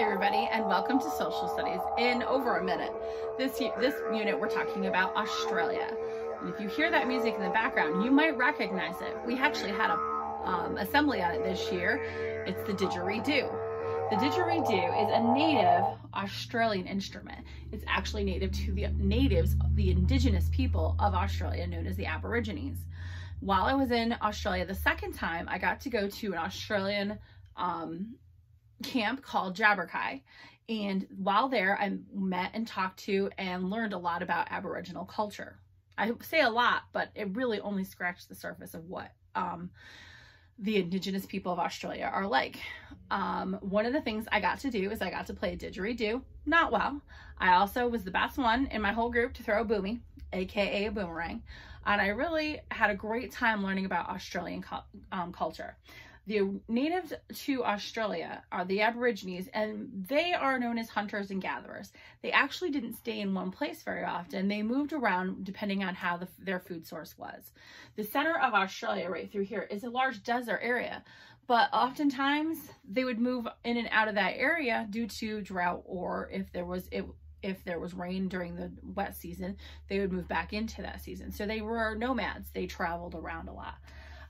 everybody, and welcome to Social Studies in over a minute. This, this unit, we're talking about Australia. And if you hear that music in the background, you might recognize it. We actually had a um, assembly on it this year. It's the didgeridoo. The didgeridoo is a native Australian instrument. It's actually native to the natives, the indigenous people of Australia known as the Aborigines. While I was in Australia the second time, I got to go to an Australian um, camp called Jabberkai. And while there, I met and talked to and learned a lot about Aboriginal culture. I say a lot, but it really only scratched the surface of what um, the Indigenous people of Australia are like. Um, one of the things I got to do is I got to play a didgeridoo. Not well. I also was the best one in my whole group to throw a boomy, aka a boomerang. And I really had a great time learning about Australian um, culture. The natives to Australia are the Aborigines, and they are known as hunters and gatherers. They actually didn't stay in one place very often. They moved around depending on how the, their food source was. The center of Australia, right through here, is a large desert area, but oftentimes they would move in and out of that area due to drought or if there was it if there was rain during the wet season, they would move back into that season. So they were nomads. They traveled around a lot.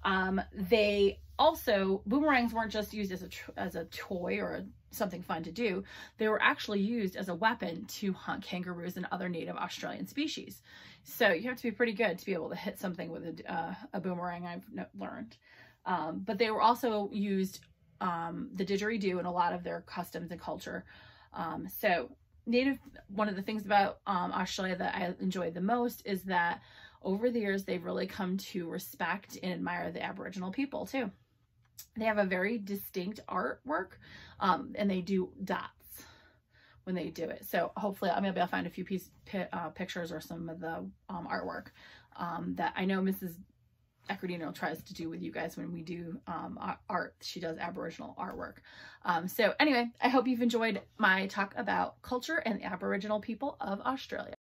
Um, they also, boomerangs weren't just used as a, as a toy or a, something fun to do. They were actually used as a weapon to hunt kangaroos and other native Australian species. So you have to be pretty good to be able to hit something with a, uh, a boomerang, I've learned. Um, but they were also used, um, the didgeridoo in a lot of their customs and culture. Um, so native, one of the things about um, Australia that I enjoyed the most is that over the years, they've really come to respect and admire the Aboriginal people too. They have a very distinct artwork um, and they do dots when they do it. So hopefully I'm maybe I'll find a few piece, uh, pictures or some of the um, artwork um, that I know Mrs. Ecordino tries to do with you guys when we do um, art. She does Aboriginal artwork. Um, so anyway, I hope you've enjoyed my talk about culture and Aboriginal people of Australia.